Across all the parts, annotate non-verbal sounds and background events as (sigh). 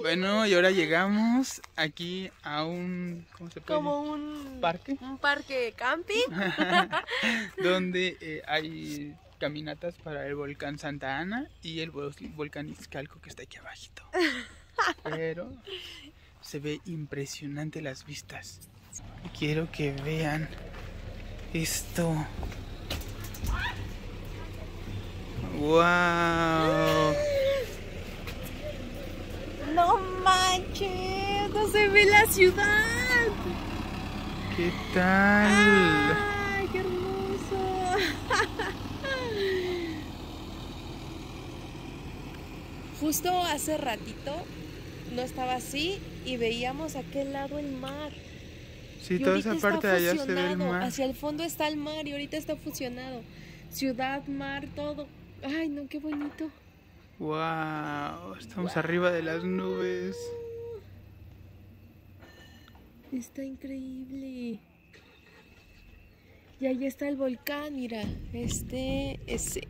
Bueno, y ahora llegamos aquí a un, ¿cómo se puede Como un Parque. Un parque camping. (laughs) donde eh, hay caminatas para el volcán Santa Ana y el vol- volcán Izcalco que está aquí abajito. (laughs) Pero se ve impresionante las vistas. Quiero que vean esto. (gasps) ¡Wow! No manches, no se ve la ciudad. ¿Qué tal? Ay, qué hermoso. Justo hace ratito no estaba así y veíamos a aquel lado el mar. Sí, Y toda esa parte de está allá se ve el fusionado, mar. Hacia el fondo está el mar y ahorita está fusionado. Ciudad, mar, todo. Ay, no, qué bonito. ¡Wow! Estamos arriba de las nubes. Está increíble. Y ahí está el volcán, mira. Este, ese.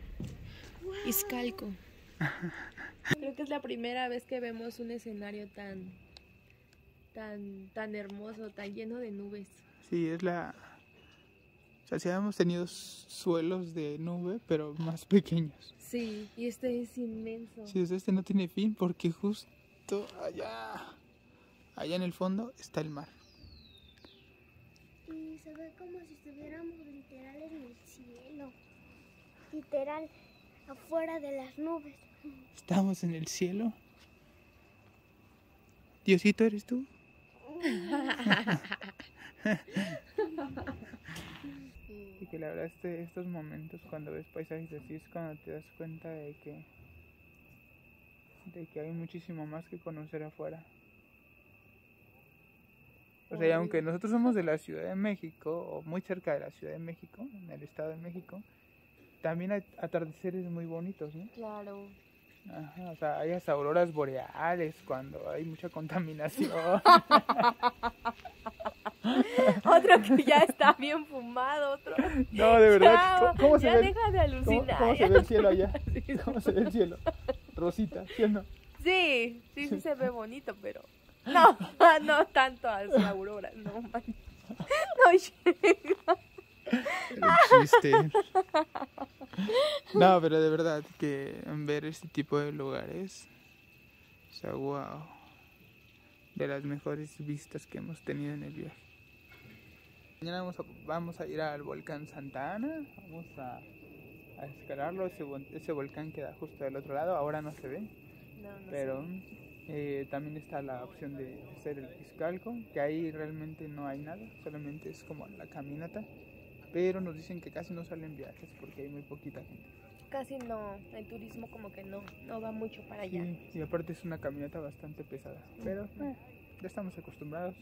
Izcalco. Creo que es la primera vez que vemos un escenario tan, tan, tan hermoso, tan lleno de nubes. Sí, es la... O sea, sí habíamos tenido suelos de nube, pero más pequeños. Sí, y este es inmenso. Sí, o sea, este no tiene fin porque justo allá, allá en el fondo está el mar. Y se ve como si estuviéramos literal en el cielo. Literal, afuera de las nubes. Estamos en el cielo. Diosito, ¿eres tú? (laughs) Y que la verdad este, estos momentos cuando ves paisajes así es cuando te das cuenta de que de que hay muchísimo más que conocer afuera. O sea, y aunque nosotros somos de la Ciudad de México o muy cerca de la Ciudad de México, en el Estado de México, también hay atardeceres muy bonitos, ¿no? Claro. Ajá, o sea, hay hasta auroras boreales cuando hay mucha contaminación. (laughs) Otro que ya está bien fumado, otro. No, de verdad. ¿Cómo, cómo se ya ve? deja de ¿Cómo, alucinar. cómo se ve el cielo allá? (laughs) ¿Cómo se ve el cielo? Rosita, ¿sí o no? Sí, sí, sí se ve bonito, pero no, (laughs) no tanto hacia Aurora, no man. No llega. El chiste. No, pero de verdad que ver este tipo de lugares, o sea, wow, de las mejores vistas que hemos tenido en el viaje. Mañana vamos a, vamos a ir al volcán Santa Ana, vamos a, a escalarlo, ese, vol- ese volcán queda justo del otro lado, ahora no se ve, No, no pero eh, también está la opción de hacer el Izcalco, que ahí realmente no hay nada, solamente es como la caminata, pero nos dicen que casi no salen viajes porque hay muy poquita gente. Casi no, el turismo como que no, no va mucho para allá. Sí, y aparte es una caminata bastante pesada, pero eh, ya estamos acostumbrados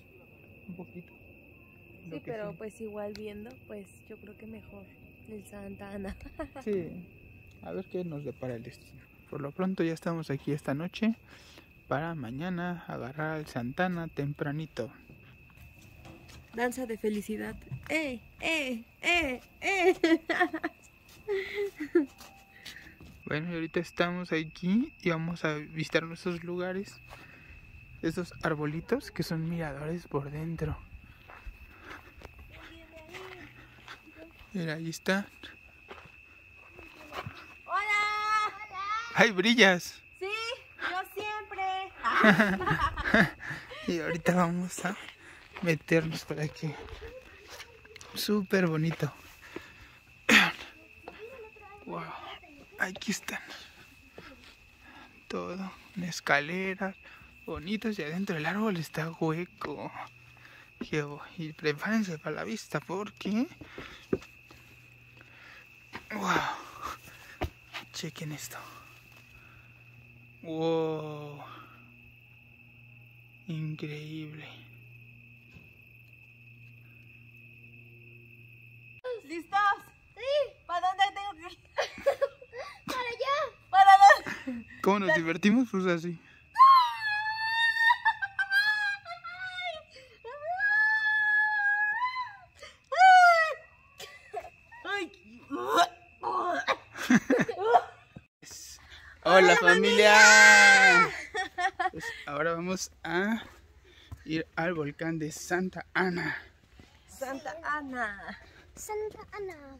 un poquito. Sí, pero sí. pues igual viendo, pues yo creo que mejor el Santa Ana. (laughs) Sí, a ver qué nos depara el destino. Por lo pronto ya estamos aquí esta noche para mañana agarrar al Santana tempranito. Danza de felicidad. ¡Eh, eh, eh, eh! (laughs) Bueno, y ahorita estamos aquí y vamos a visitar nuestros lugares. Estos arbolitos que son miradores por dentro. Mira, ahí está. ¡Hola! ¡Ay, brillas! Sí, yo siempre. (laughs) (laughs) Y ahorita vamos a meternos por aquí. Súper bonito. (clears throat) Wow. Aquí están. Todo. Una escalera. Bonitos y adentro del árbol está hueco. Y prepárense para la vista porque. Wow. Chequen esto. Wow. Increíble. ¿Listos? Sí. ¿Para dónde tengo que ir? (laughs) ¡Para allá! ¿Para dónde? ¿Cómo nos divertimos? Pues así. Hola familia. Pues ahora vamos a ir al volcán de Santa Ana. Santa Ana. Santa Ana.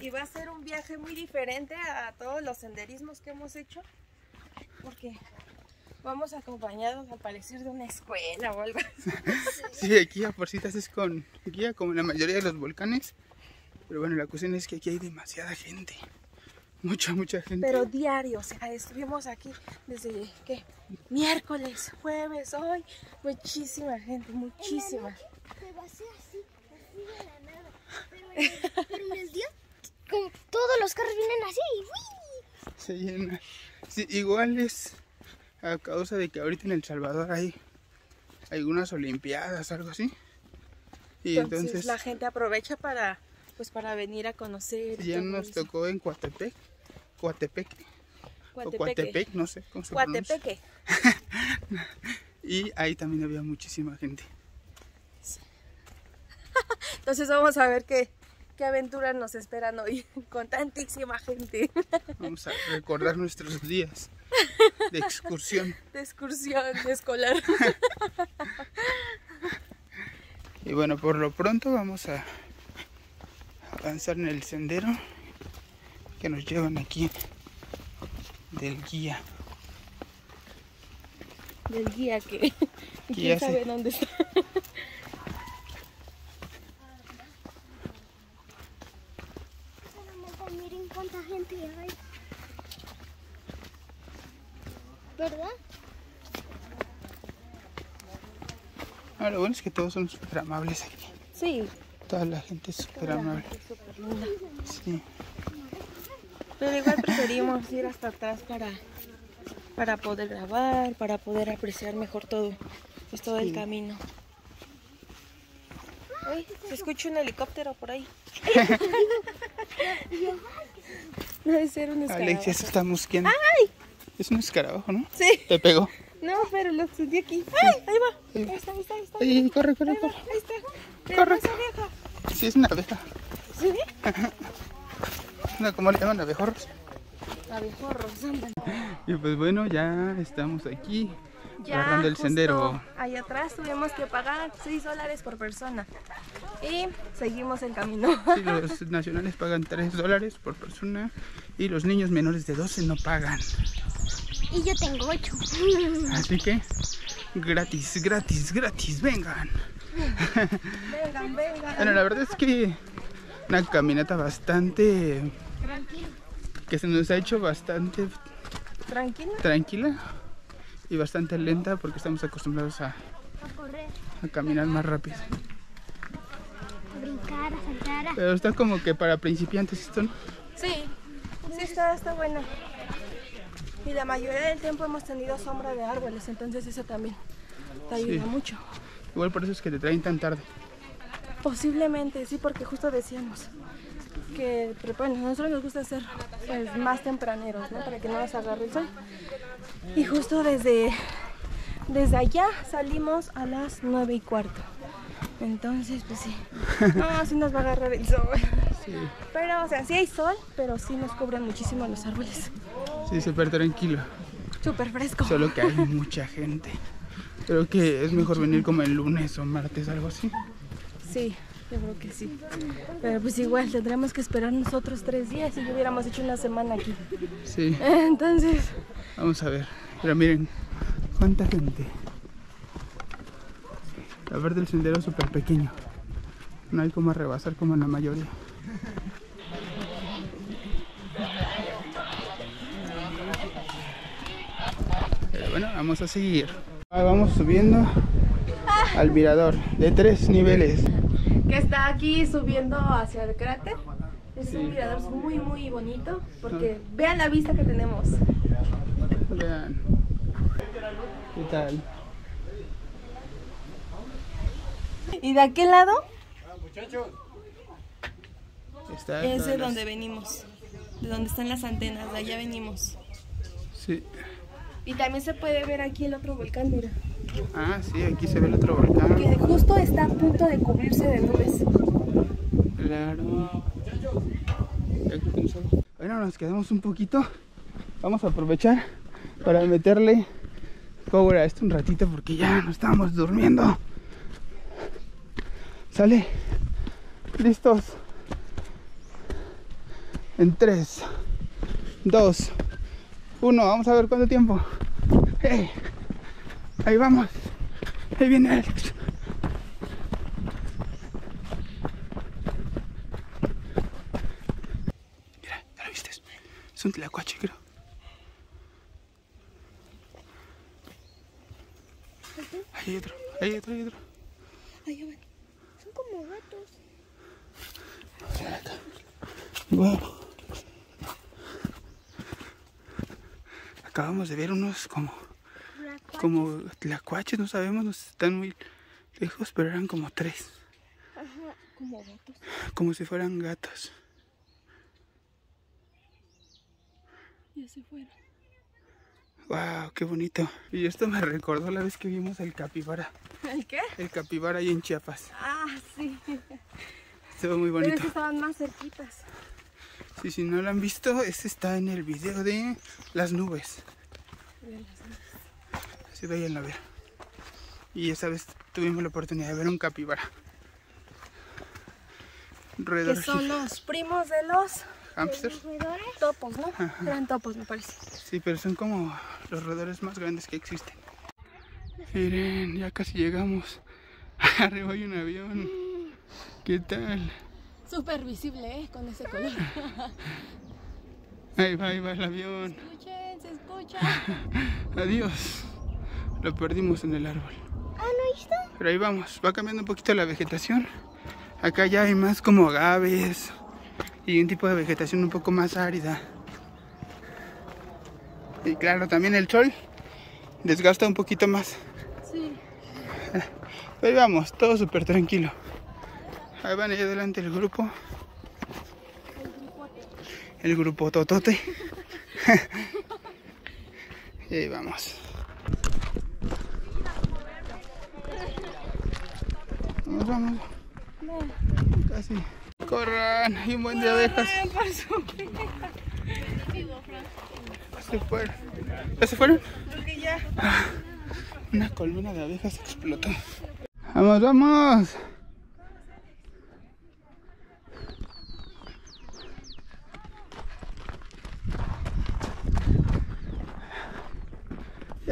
Y va a ser un viaje muy diferente a todos los senderismos que hemos hecho. Porque vamos acompañados al parecer de una escuela o algo. así. (laughs) Sí, aquí a Porcitas es con guía, como en la mayoría de los volcanes. Pero bueno, la cuestión es que aquí hay demasiada gente. Mucha, mucha gente. Pero diario, o sea, estuvimos aquí desde ¿qué? miércoles, jueves, hoy. Muchísima gente, muchísima. Se va a hacer así, así de la nada. Pero en el, día, como todos los carros vienen así. ¡uy! Se llena. Sí, igual es a causa de que ahorita en El Salvador hay algunas olimpiadas, algo así. Y Entonces, entonces, la gente aprovecha para pues para venir a conocer. y ya nos eso. tocó en Coatepec. Coatepec. O. Coatepec, no sé cómo se. Coatepeque. (laughs) Y ahí también había muchísima gente. (laughs) Entonces vamos a ver qué, qué aventuras nos esperan hoy (laughs) con tantísima gente Vamos a recordar nuestros días de excursión. (laughs) de excursión escolar. Y bueno, por lo pronto vamos a avanzar en el sendero que nos llevan aquí del guía. Del guía que quién sabe dónde está. Solamente miren cuánta gente hay. ¿Verdad? Ah, lo bueno es que todos son súper amables aquí. Sí, Toda la gente es súper amable. súper linda. Sí. Pero igual preferimos ir hasta atrás para, para poder grabar, para poder apreciar mejor todo, pues todo el camino. Uy, se escucha un helicóptero por ahí. (laughs) Debe ser un escarabajo. Alexia se está mosqueando. Es un escarabajo, ¿no? Sí, Te pegó. No, pero lo sentí aquí. ¡Ay! Ahí va. Ahí Ahí está, ahí está, ahí está. Ay, corre, corre, Ahí va, corre. ahí está. Corre. Esa vieja. Sí, es una abeja. ¿Sí? (laughs) No, ¿Cómo le llaman? Abejorros. Abejorros, andan. Y pues bueno, ya estamos aquí Ya, agarrando el sendero. Ahí atrás tuvimos que pagar 6 dólares por persona. Y seguimos el camino. Sí, los (laughs) nacionales pagan 3 dólares por persona y los niños menores de 12 no pagan. Y yo tengo ocho. Así que gratis, gratis, gratis, vengan. vengan, vengan. Bueno, la verdad es que una caminata bastante que se nos ha hecho bastante Tranquilo. tranquila y bastante lenta porque estamos acostumbrados a, A correr, a caminar más rápido. a brincar, a saltar. Pero está como que para principiantes esto, ¿no? Sí, sí está, está bueno. Y la mayoría del tiempo hemos tenido sombra de árboles, entonces eso también te ayuda Sí. mucho. Igual por eso es que te traen tan tarde. Posiblemente, sí, porque justo decíamos que pero bueno, a nosotros nos gusta ser pues, más tempraneros, ¿no? Para que no nos agarre el sol. Y justo desde, desde allá salimos a las nueve y cuarto. Entonces, pues sí. (laughs) No, sí nos va a agarrar el sol. Sí, Pero, o sea, sí hay sol, pero sí nos cubren muchísimo los árboles. sí, súper tranquilo. Súper fresco. Solo que hay mucha gente. Creo que es mejor venir como el lunes o martes, algo así. Sí, yo creo que sí. Pero pues igual tendremos que esperar nosotros tres días y hubiéramos hecho una semana aquí. Sí, (laughs) Entonces, vamos a ver. Pero miren, cuánta gente. La verdad el sendero es súper pequeño. No hay como rebasar como en la mayoría. Bueno, vamos a seguir. Ah, Vamos subiendo al mirador de tres niveles. que está aquí subiendo hacia el cráter. Es Sí. un mirador muy, muy bonito porque vean la vista que tenemos. Vean. ¿Qué tal? ¿Y de aquel lado? Está Es todas de las- donde venimos. De donde están las antenas, de allá venimos. Sí. Y también se puede ver aquí el otro volcán, mira. Ah, sí, aquí se ve el otro volcán. Que justo está a punto de cubrirse de nubes. Claro. Bueno, nos quedamos un poquito. Vamos a aprovechar para meterle Voy a esto un ratito porque ya nos estamos durmiendo. Sale. Listos. En 3, 2, 1. Vamos a ver cuánto tiempo. Hey. Ahí vamos. Ahí viene Alex. Mira, ¿ya lo viste? Es un tlacuache, creo. Ahí hay otro, ahí hay otro, ahí hay otro. Allá van. Son como gatos. Wow. Acabamos de ver unos como, como tlacuaches, no sabemos, no están muy lejos, pero eran como tres, Ajá, como gatos. como si fueran gatos. Ya se fueron. Wow, qué bonito. Y esto me recordó la vez que vimos el capibara, ¿El qué? el capibara ahí en Chiapas. Ah, sí. Estuvo muy Pero bonito. es que estaban más cerquitas. Sí, si no lo han visto, este está en el video de las nubes. Así vayan a ver. Y esa vez tuvimos la oportunidad de ver un capibara. Que son los primos de los hamsters. Topos, ¿no? Eran topos, me parece. Sí, pero son como los roedores más grandes que existen. Miren, ya casi llegamos. (laughs) Arriba hay un avión. ¿Qué tal? Súper visible, ¿eh? Con ese color. Ahí va, ahí va el avión. Escuchen, se escucha. (laughs) Adiós. Lo perdimos en el árbol. Ah, ¿no ahí está? Pero ahí vamos, va cambiando un poquito la vegetación. Acá ya hay más como agaves y un tipo de vegetación un poco más árida. Y claro, también el sol desgasta un poquito más. Sí. (laughs) Pero ahí vamos, todo súper tranquilo. Ahí van allá adelante el grupo. El grupo Totote. (laughs) y ahí vamos. Vamos, vamos. Casi. Corran, hay un buen de abejas. Se fueron. ¿Ya se fueron? Una colmena de abejas explotó. Vamos, vamos.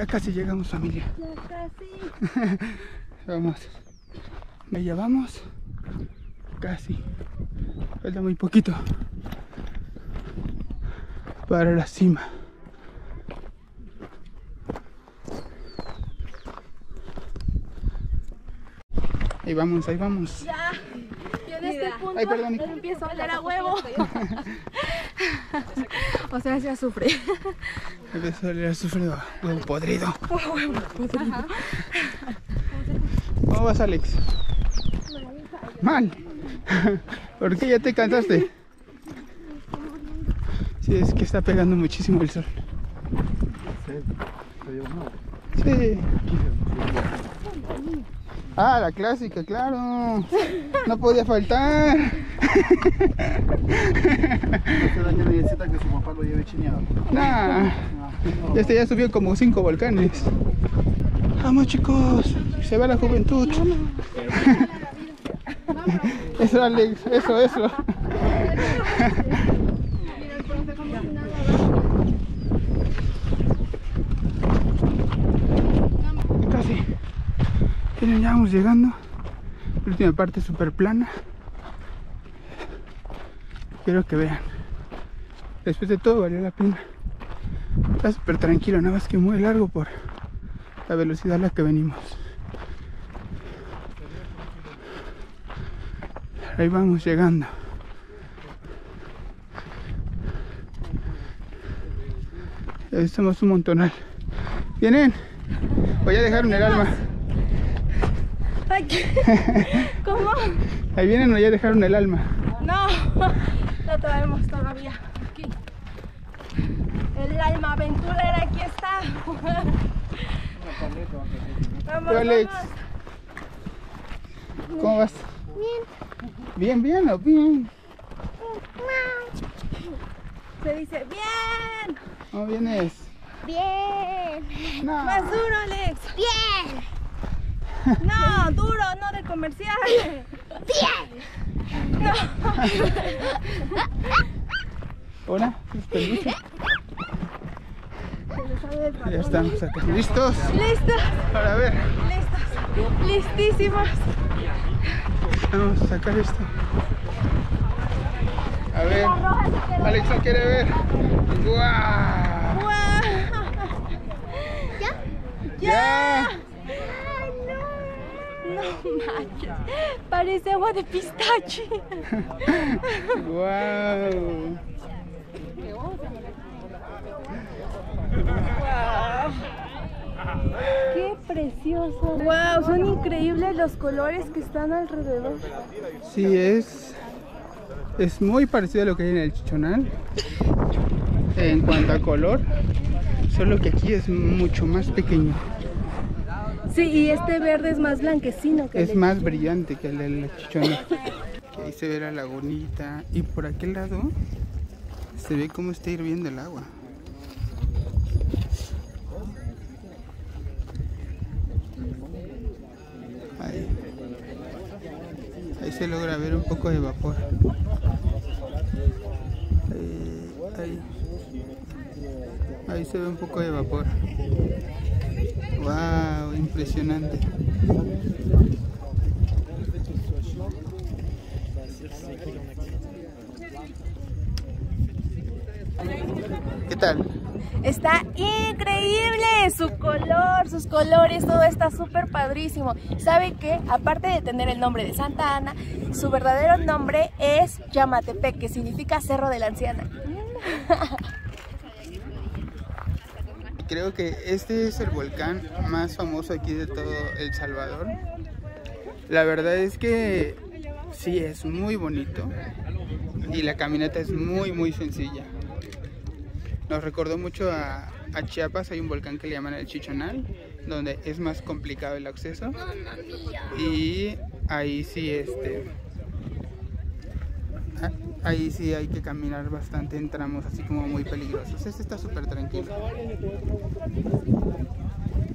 Ya casi llegamos familia. Ya (laughs) casi. Vamos. Ya vamos. Casi. Falta muy poquito. Para la cima. Ahí vamos, ahí vamos. Ya. Y en este punto Ay, perdón. empiezo a oler a huevo. (laughs) o sea, se azufre. (laughs) Empezó a oler sufrido. Huevo podrido. ¿Cómo vas, Alex? Mal. (laughs) ¿Por qué ya te cansaste? Sí, es que está pegando muchísimo el sol. Sí. Ah, la clásica, claro. No podía faltar. Este daño necesita que su papá lo lleve chineado. Nah. Este ya subió como cinco volcanes. Vamos chicos, se va la juventud. (laughs) Eso Alex, eso, eso. Casi. Miren, ya vamos llegando. La última parte súper plana. Quiero que vean. Después de todo valió la pena. Está súper tranquilo, nada más que muy largo por la velocidad a la que venimos. Ahí vamos llegando. Ya estamos un montonal. ¿Vienen? O ya dejaron el alma. (laughs) ¿Cómo? Ahí vienen o ya dejaron el alma. No, traemos todavía. Aquí. El alma aventurera aquí está. Vamos, Alex. vamos. ¿Cómo vas? Bien. Bien, bien o bien. Se dice bien. ¿Cómo vienes? Bien. No. Más duro, Alex. Bien. (laughs) No, duro, no de comercial. Bien. Hola, permiso. Ya estamos acá. ¿Listos? Listos, Ahora a ver, listos, listísimos. vamos a sacar esto. A ver, Alex no quiere ver. ¡Guau! ¡Guau! ¿Ya? ¡Ya! No manches, parece agua de pistache. ¡Guau! ¡Qué precioso! ¡Wow! Son increíbles los colores que están alrededor. Sí, es, es muy parecido a lo que hay en el chichonal en cuanto a color, solo que aquí es mucho más pequeño, Sí, y este verde es más blanquecino que el es de- más brillante que el del chichonal. Que ahí se ve la lagunita y por aquel lado se ve cómo está hirviendo el agua. Ahí. Ahí se logra ver un poco de vapor. Ahí, ahí. Ahí se ve un poco de vapor. Wow, impresionante. ¿Qué tal? Está increíble su color, sus colores, todo está súper padrísimo. ¿Sabe qué? Aparte de tener el nombre de Santa Ana, su verdadero nombre es Yamatepec, que significa Cerro de la Anciana. (laughs) Creo que este es el volcán más famoso aquí de todo El Salvador. La verdad es que sí, es muy bonito y la caminata es muy, muy sencilla. Nos recordó mucho a, a Chiapas, hay un volcán que le llaman el Chichonal, donde es más complicado el acceso. Y ahí sí, este, ahí sí hay que caminar bastante en tramos así como muy peligrosos. Este está súper tranquilo.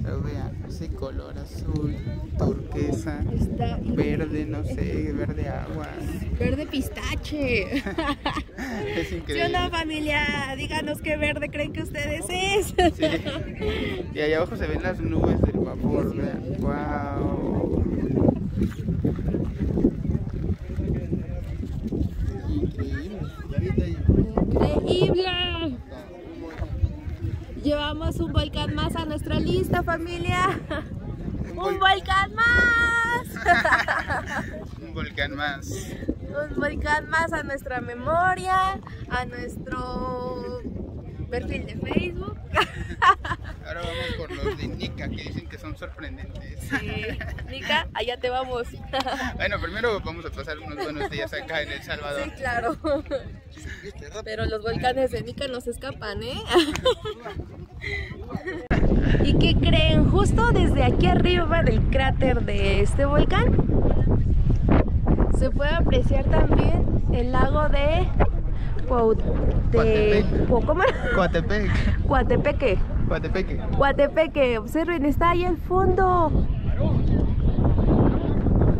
Pero vean, ese color azul, turquesa, verde, no sé, verde agua. verde pistache. (laughs) Es ¿Sí o increíble. no, familia? Díganos qué verde creen que ustedes es. Sí. Y allá abajo se ven las nubes del vapor, vean. Wow. Increíble. Increíble. Llevamos un volcán más a nuestra lista, familia. Un, Un vol- volcán más. (laughs) un volcán más. Un volcán más a nuestra memoria, a nuestro perfil de Facebook. (laughs) Ahora vamos por los de Nica que dicen que son sorprendentes. Nica, allá te vamos. (laughs) Bueno, primero vamos a pasar unos buenos días acá en El Salvador. Sí, claro. (laughs) Pero los volcanes de Nica no se escapan, ¿eh? ¿Y qué creen? Justo desde aquí arriba del cráter de este volcán se puede apreciar también el lago de Cuaute... Coatepec. ¿Cómo era? Coatepec. (laughs) Coatepeque. Coatepeque. Coatepeque, observen, está ahí al fondo.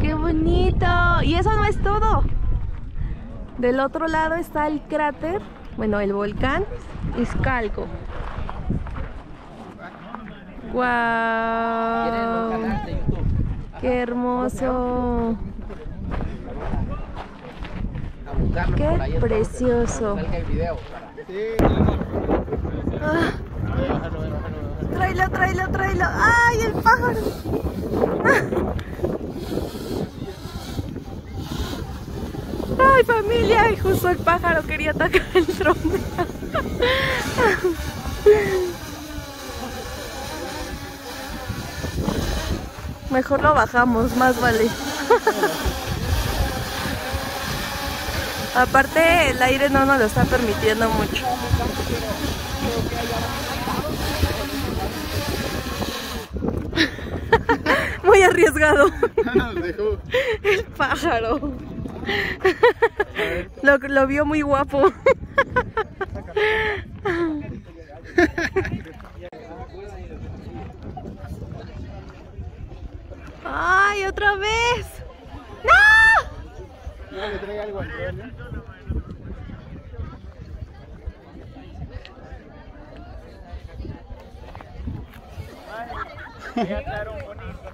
¡Qué bonito! Y eso no es todo. Del otro lado está el cráter, bueno, el volcán Izcalco. ¡Guau! ¡Qué hermoso! ¡Qué precioso! Ah. Tráelo, tráelo, tráelo. ¡Ay, el pájaro! ¡Ay, familia! Y justo el pájaro quería atacar el tronco. Mejor lo bajamos, más vale. Aparte el aire no nos lo está permitiendo mucho. (laughs) Muy arriesgado. (laughs) El pájaro. Lo, lo vio muy guapo. (laughs) ¡Ay, otra vez! No, le trae algo al ¿eh?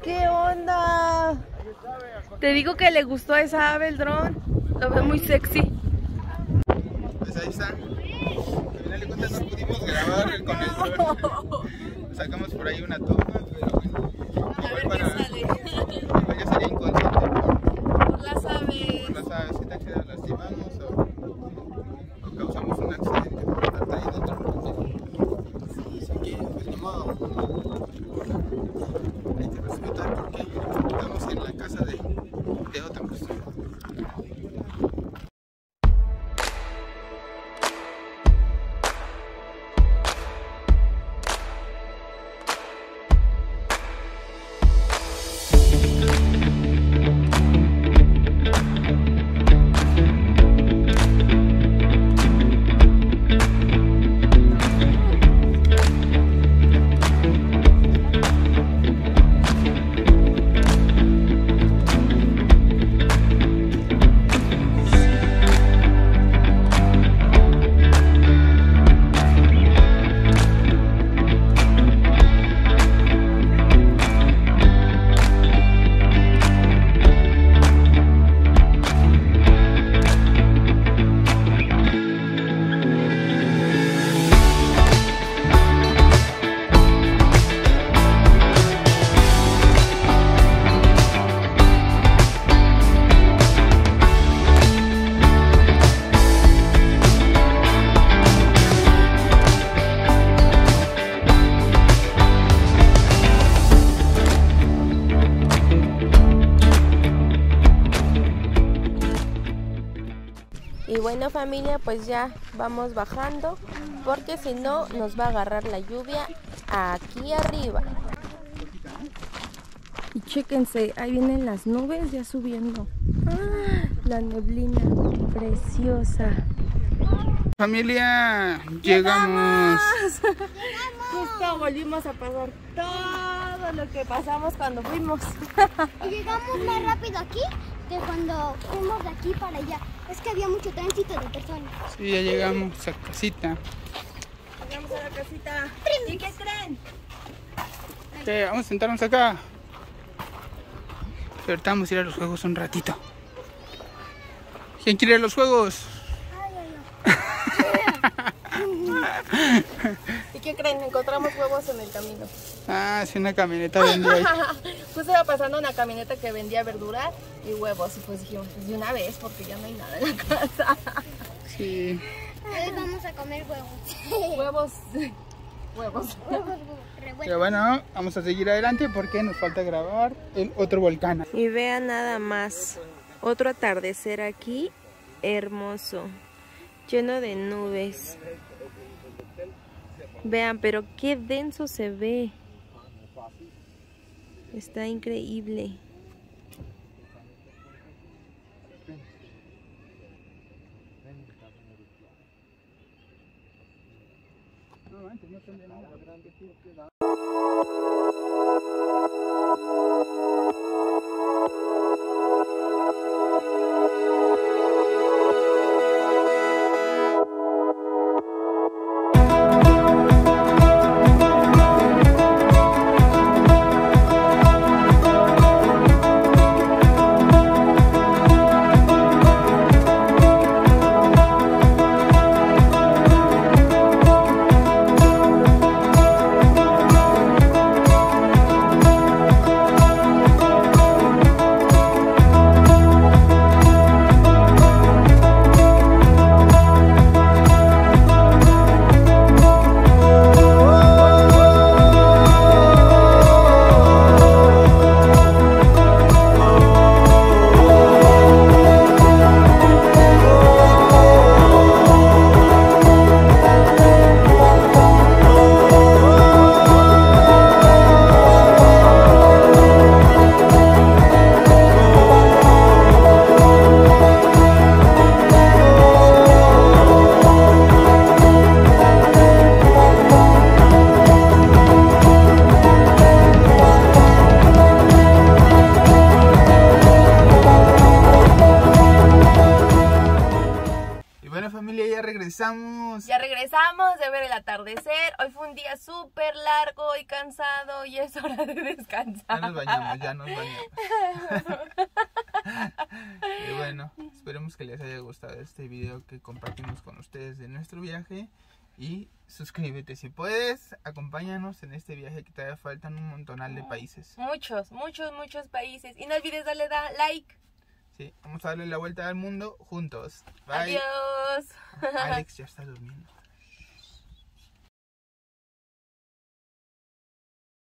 ¿Qué onda? Te digo que le gustó a esa ave el dron. Lo veo muy sexy. Pues ahí está. Al final de cuentas no pudimos grabar con el dron. (laughs) Sacamos por ahí una toma, pero bueno. Igual para. Igual ya sería inconsciente Bueno familia, pues ya vamos bajando porque si no nos va a agarrar la lluvia aquí arriba. Y chéquense, ahí vienen las nubes ya subiendo. ¡Ah! La neblina preciosa. Familia, llegamos. (laughs) Justo volvimos a pasar todo lo que pasamos cuando fuimos. Y llegamos más rápido aquí que cuando fuimos de aquí para allá. Es que había mucho tránsito de personas. Sí, ya llegamos a casita. Llegamos a la casita. ¿Y qué creen? ¿Qué? Vamos a sentarnos acá. Ahorita vamos a ir a los juegos un ratito. ¿Quién quiere ir a los juegos? (laughs) ¿Y qué creen? Encontramos huevos en el camino. Ah, sí, una camioneta vendía (laughs) ahí. Justo iba pasando una camioneta que vendía verdura y huevos. Y pues dijimos, pues de una vez, porque ya no hay nada en la casa. Sí. Hoy vamos a comer huevos. huevos. Huevos. huevos. Pero bueno, vamos a seguir adelante porque nos falta grabar el otro volcán. Y vean nada más. Otro atardecer aquí. Hermoso. Lleno de nubes. Vean, pero qué denso se ve. Está increíble. Atardecer. Hoy fue un día súper largo y cansado y es hora de descansar. Ya nos bañamos, ya nos bañamos. (laughs) y bueno, esperemos que les haya gustado este video que compartimos con ustedes de nuestro viaje. Y suscríbete si puedes, acompáñanos en este viaje que todavía faltan un montonal de países. Muchos, muchos, muchos países. Y no olvides darle da like. Sí, vamos a darle la vuelta al mundo juntos. Bye. Adiós. Alex (laughs) ya está durmiendo.